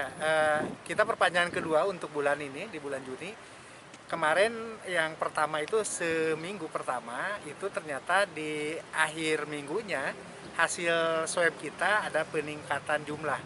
Iya, eh, kita perpanjangan kedua untuk bulan ini di bulan Juni. Kemarin yang pertama itu seminggu pertama itu ternyata di akhir minggunya hasil swab kita ada peningkatan jumlah.